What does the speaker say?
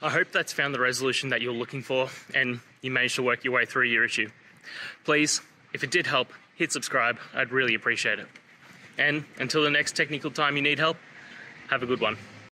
I hope that's found the resolution that you're looking for and you managed to work your way through your issue. Please, if it did help, hit subscribe. I'd really appreciate it. And until the next technical time you need help, have a good one.